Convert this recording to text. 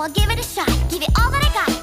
I'll give it a shot. Give it all that I got.